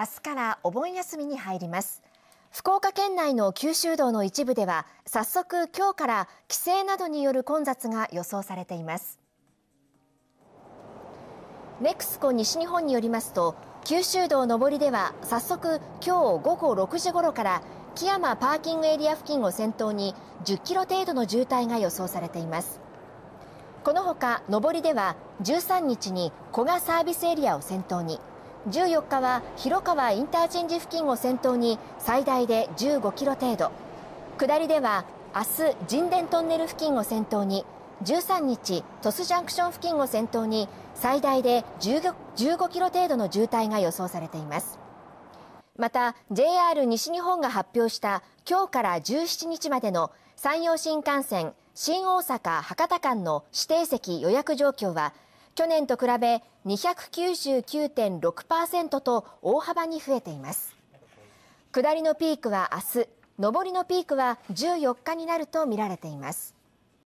明日からお盆休みに入ります。福岡県内の九州道の一部では早速今日から帰省などによる混雑が予想されています。ネクスコ西日本によりますと九州道上りでは早速今日午後6時頃から木山パーキングエリア付近を先頭に10キロ程度の渋滞が予想されています。このほか上りでは13日に古賀サービスエリアを先頭に。14日は広川インターチェンジ付近を先頭に最大で15キロ程度。下りでは明日神殿トンネル付近を先頭に13日鳥栖ジャンクション付近を先頭に最大で 15, キロ程度の渋滞が予想されています。また JR 西日本が発表した今日から17日までの山陽新幹線新大阪博多間の指定席予約状況は去年と比べ299.6%と大幅に増えています。下りのピークは明日上りのピークは14日になるとみられています。